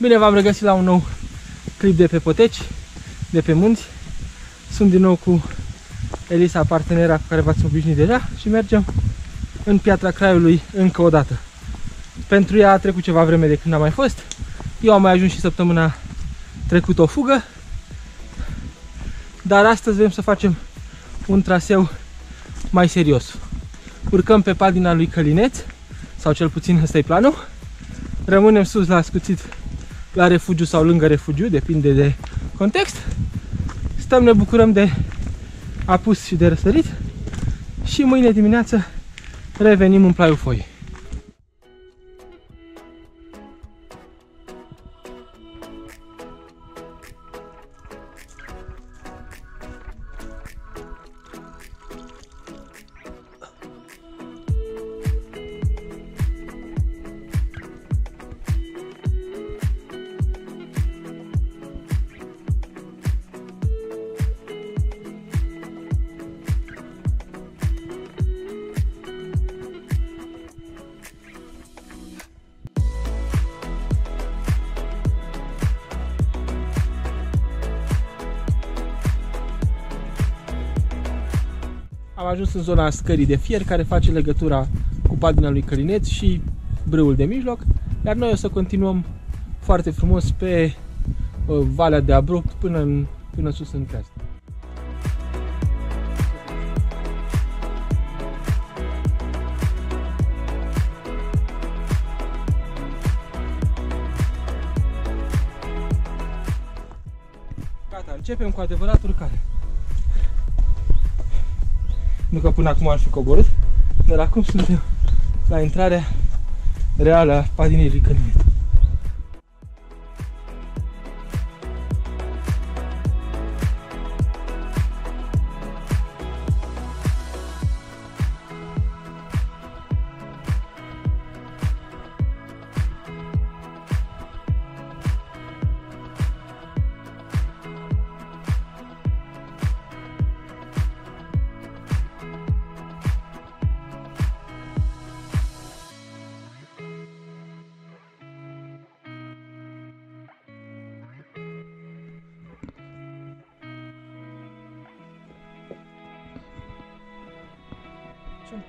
Bine, v-am regăsit la un nou clip de pe poteci, de pe munți. Sunt din nou cu Elisa, partenera cu care v-ați obișnuit deja și mergem în Piatra Craiului încă o dată. Pentru ea a trecut ceva vreme de când a mai fost. Eu am mai ajuns și săptămâna trecută o fugă. Dar astăzi vrem să facem un traseu mai serios. Urcăm pe padina lui Călineț, sau cel puțin ăsta e planul. Rămânem sus la scuțit la refugiu sau lângă refugiu, depinde de context. Stăm, ne bucurăm de apus și de răsărit și mâine dimineață revenim în Plaiul Foi. Ajuns în zona scării de fier care face legătura cu padina lui Călineț și brâul de mijloc, iar noi o să continuăm foarte frumos pe uh, Valea de Abrupt până, în, până sus în creastă. Gata, începem cu adevărat urcare. Nu că până acum ar fi coborât, dar acum suntem la intrarea reală a padinei Ricălinet.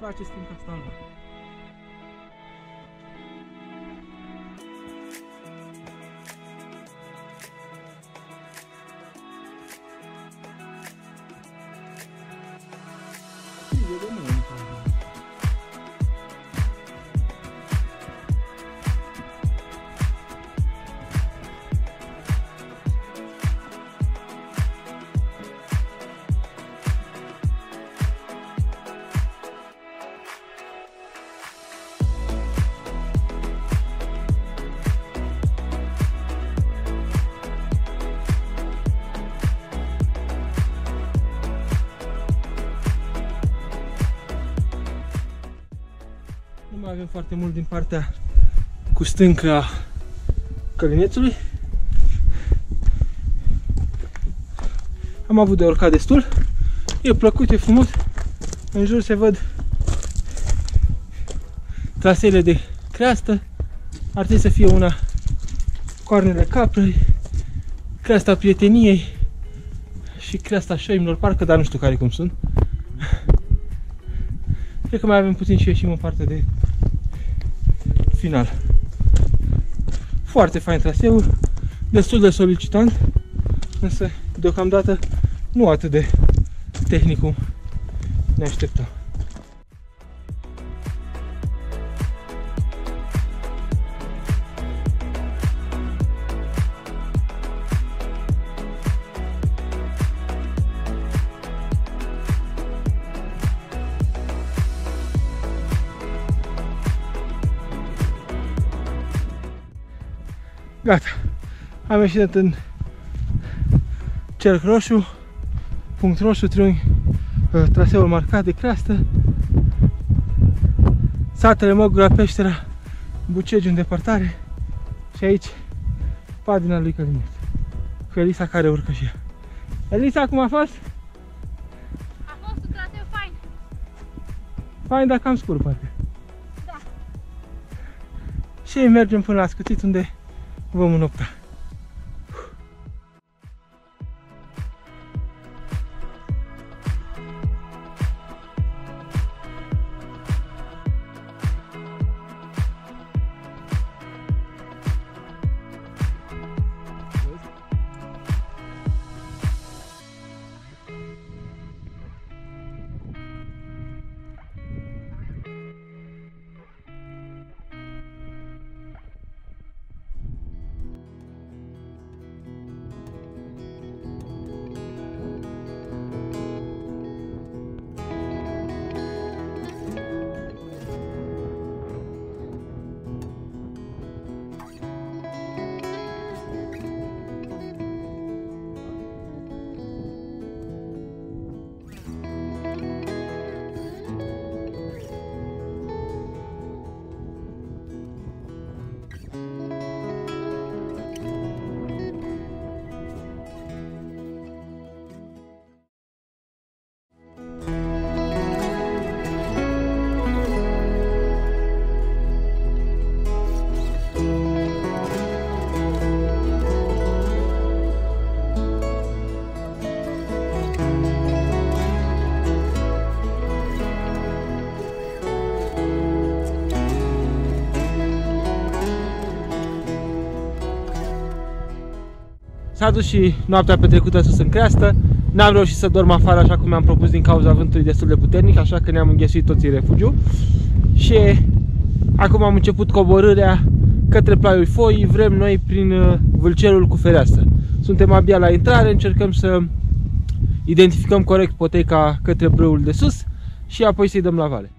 faceți timp asta în Thank you. Nu cam. Nu mai avem foarte mult din partea cu stâncă a călinețului. Am avut de urcat destul. E plăcut, e frumos. În jur se văd traseele de creastă. Ar trebui să fie una coarnele caprei, creasta prieteniei și creasta șoimilor, parcă, dar nu știu care cum sunt. Cred că mai avem puțin și ieșim în partea de final. Foarte fain traseul, destul de solicitant, însă deocamdată nu atât de tehnic cum ne așteptăm. Gata. Am ieșit în cerc roșu, punct roșu, triunghi, uh, traseul marcat de creastă. Satele Măgura, Peștera, Bucegi în depărtare și aici padina lui Călinet. Cu Elisa care urcă și ea. Elisa, cum a fost? A fost un traseu fain. Fain, dar cam scurt, parcă. Da. Și mergem până la scutit unde vamos no S-a dus și noaptea petrecută sus în creastă. N-am reușit să dorm afară așa cum mi-am propus din cauza vântului destul de puternic, așa că ne-am înghesuit toți în refugiu. Și acum am început coborârea către Plaiul Foi, vrem noi prin uh, Vâlcerul cu fereastră. Suntem abia la intrare, încercăm să identificăm corect poteca către brâul de sus și apoi să-i dăm la vale.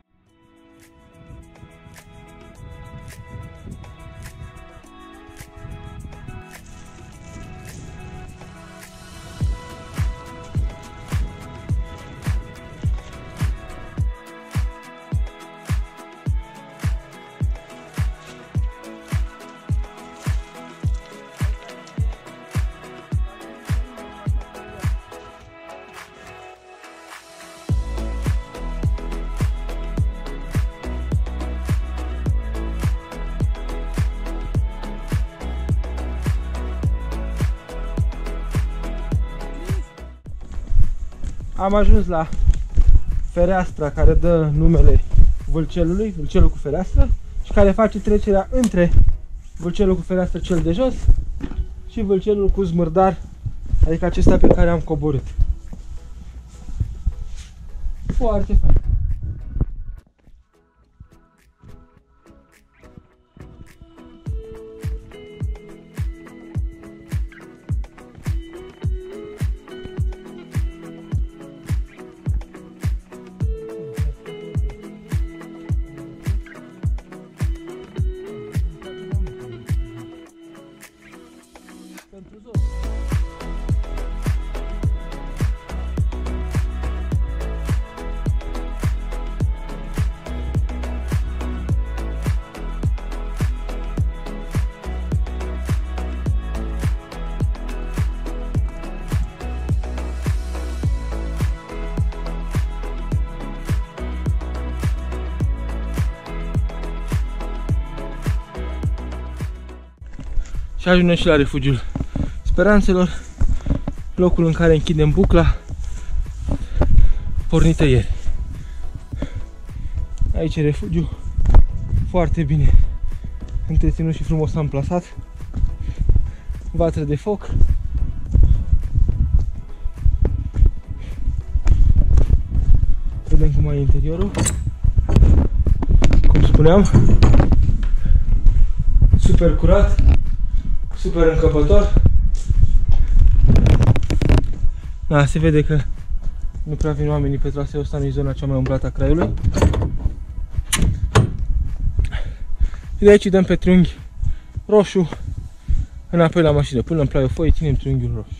Am ajuns la fereastra care dă numele vâlcelului, vâlcelul cu fereastră și care face trecerea între vâlcelul cu fereastră cel de jos și vâlcelul cu zmârdar, adică acesta pe care am coborât. Foarte fain. Și ajungem și la refugiul speranțelor, locul în care închidem bucla pornită ieri. Aici e refugiu, foarte bine întreținut și frumos amplasat. Vatră de foc. Vedem cum e interiorul. Cum spuneam, super curat, super încăpător. Da, se vede că nu prea vin oamenii pe traseul ăsta, nu zona cea mai umblată a Craiului. Și de aici dăm pe triunghi roșu înapoi la mașină, până în plaiul foi, ținem triunghiul roșu.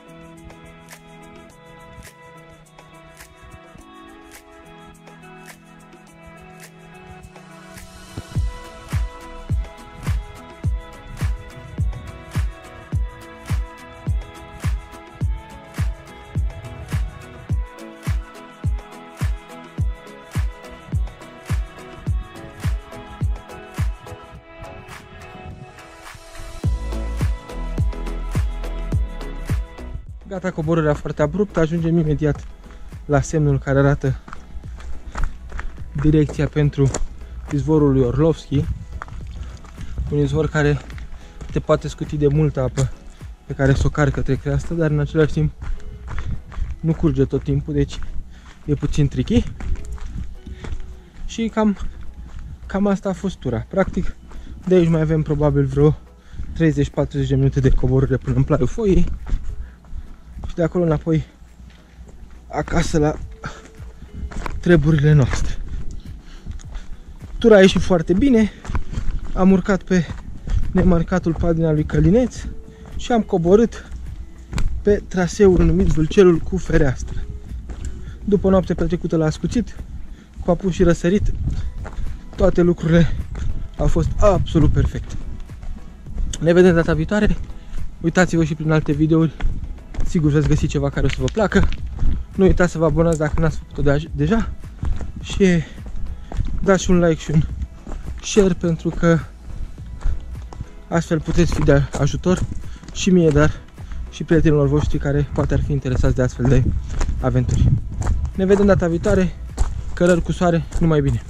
Gata coborârea foarte abruptă, ajungem imediat la semnul care arată direcția pentru izvorul lui Orlovski. Un izvor care te poate scuti de multă apă pe care să o cari către creastă, dar în același timp nu curge tot timpul, deci e puțin tricky. Și cam, cam asta a fost tura. Practic, de aici mai avem probabil vreo 30-40 de minute de coborâre până în plaiul foii și de acolo înapoi acasă la treburile noastre. Tura a ieșit foarte bine, am urcat pe nemarcatul Padina lui Călineț și am coborât pe traseul numit Vâlcelul cu fereastră. După noapte petrecută la ascuțit, cu apus și răsărit, toate lucrurile au fost absolut perfecte. Ne vedem data viitoare. Uitați-vă și prin alte videouri. Sigur veți găsi ceva care o să vă placă. Nu uitați să vă abonați dacă n-ați făcut-o deja. Și dați un like și un share pentru că astfel puteți fi de ajutor și mie, dar și prietenilor voștri care poate ar fi interesați de astfel de aventuri. Ne vedem data viitoare, cărări cu soare, numai bine!